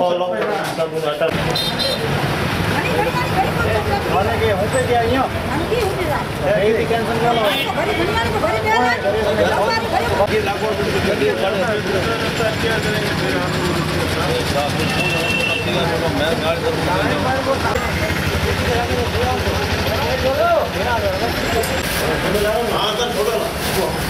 Follow ka na sa bugatan. Mana ke hope dia yo? Mana ke hope dia? Eh, ini cancel kan lo. Bari bunyan ko bari dia na. Ye lago to jodi karna hai. क्या करेंगे फिर हम साहब को phone करना मैं गाड़ी से बोल रहा हूँ हाँ सर छोड़ो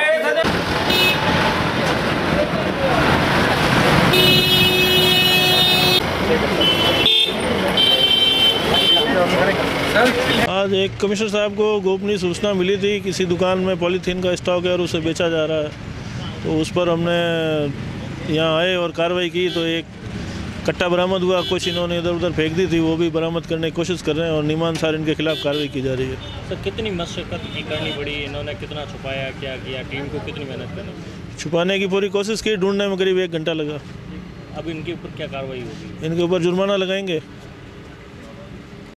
आज एक कमिश्नर साहब को गोपनीय सूचना मिली थी किसी दुकान में पॉलीथीन का स्टॉक है और उसे बेचा जा रहा है। तो उस पर हमने यहाँ आए और कार्रवाई की तो एक कट्टा बरामद हुआ कुछ इन्होंने इधर उधर फेंक दी थी वो भी बरामद करने की कोशिश कर रहे हैं और निमान सार इनके खिलाफ कार्रवाई की जा रही है। सर कितनी मशक्कत की करनी पड़ी? इन्होंने कितना छुपाया क्या किया? टीम को कितनी मेहनत करनी छुपाने की पूरी कोशिश की ढूँढने में करीब एक घंटा लगा। अब इनके ऊपर क्या कार्रवाई होगी? इनके ऊपर जुर्माना लगाएँगे।